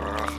Ugh.